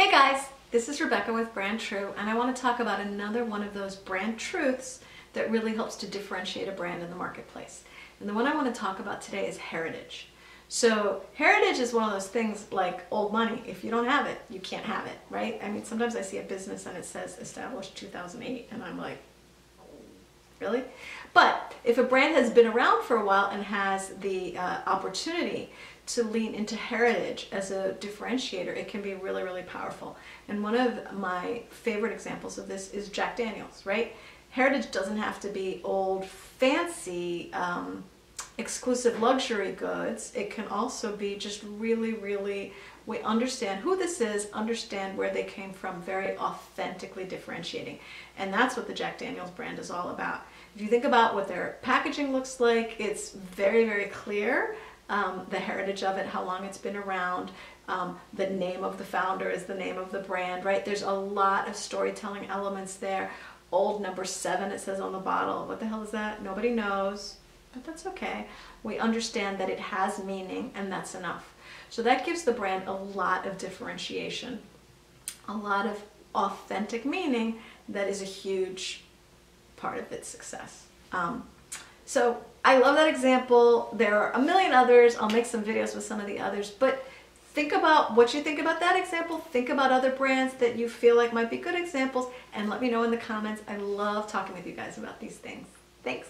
Hey guys, this is Rebeca with Brand True, and I want to talk about another one of those brand truths that really helps to differentiate a brand in the marketplace. And the one I want to talk about today is heritage. So, heritage is one of those things like old money. If you don't have it, you can't have it, right? I mean, sometimes I see a business and it says established 2008, and I'm like, really? But if a brand has been around for a while and has the uh, opportunity to lean into heritage as a differentiator, it can be really, really powerful. And one of my favorite examples of this is Jack Daniels, right? Heritage doesn't have to be old, fancy, um, exclusive luxury goods. It can also be just really, really, we understand who this is, understand where they came from, very authentically differentiating. And that's what the Jack Daniels brand is all about. If you think about what their packaging looks like, it's very, very clear um, the heritage of it, how long it's been around, um, the name of the founder is the name of the brand, right? There's a lot of storytelling elements there. Old number seven, it says on the bottle. What the hell is that? Nobody knows, but that's okay. We understand that it has meaning and that's enough. So that gives the brand a lot of differentiation, a lot of authentic meaning that is a huge part of its success. Um, so I love that example. There are a million others. I'll make some videos with some of the others, but think about what you think about that example. Think about other brands that you feel like might be good examples and let me know in the comments. I love talking with you guys about these things. Thanks.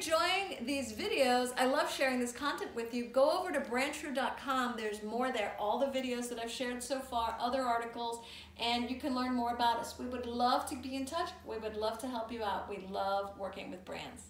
Enjoying these videos, I love sharing this content with you. Go over to brandtrue.com. There's more there. All the videos that I've shared so far, other articles, and you can learn more about us. We would love to be in touch. We would love to help you out. We love working with brands.